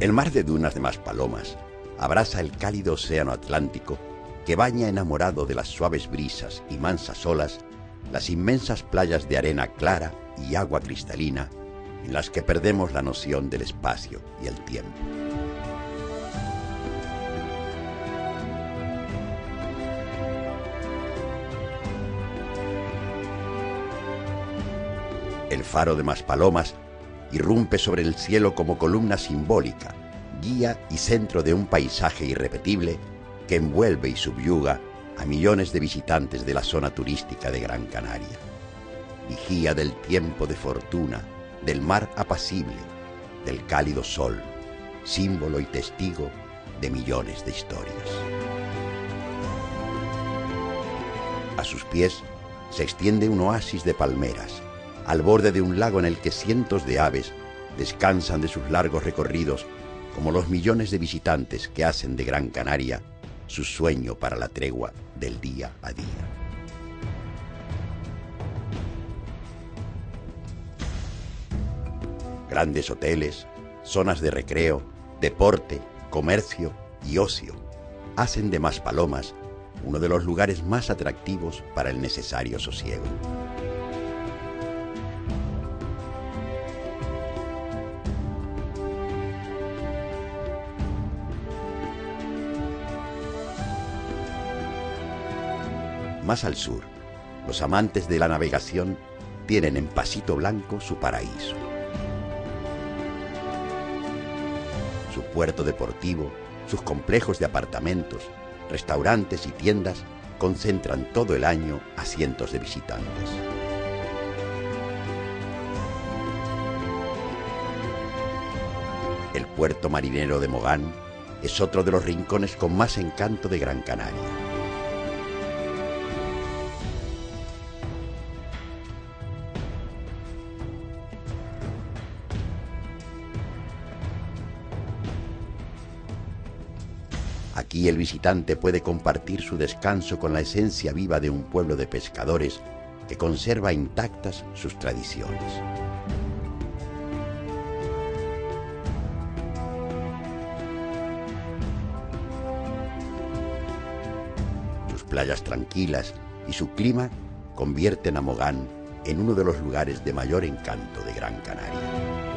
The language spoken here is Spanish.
El mar de dunas de Maspalomas abraza el cálido océano Atlántico que baña enamorado de las suaves brisas y mansas olas las inmensas playas de arena clara y agua cristalina en las que perdemos la noción del espacio y el tiempo. El faro de Maspalomas irrumpe sobre el cielo como columna simbólica, guía y centro de un paisaje irrepetible que envuelve y subyuga a millones de visitantes de la zona turística de Gran Canaria. Vigía del tiempo de fortuna, del mar apacible, del cálido sol, símbolo y testigo de millones de historias. A sus pies se extiende un oasis de palmeras, al borde de un lago en el que cientos de aves descansan de sus largos recorridos como los millones de visitantes que hacen de Gran Canaria su sueño para la tregua del día a día. Grandes hoteles, zonas de recreo, deporte, comercio y ocio hacen de Maspalomas uno de los lugares más atractivos para el necesario sosiego. Más al sur, los amantes de la navegación tienen en Pasito Blanco su paraíso. Su puerto deportivo, sus complejos de apartamentos, restaurantes y tiendas concentran todo el año a cientos de visitantes. El puerto marinero de Mogán es otro de los rincones con más encanto de Gran Canaria. Aquí el visitante puede compartir su descanso con la esencia viva de un pueblo de pescadores que conserva intactas sus tradiciones. Sus playas tranquilas y su clima convierten a Mogán en uno de los lugares de mayor encanto de Gran Canaria.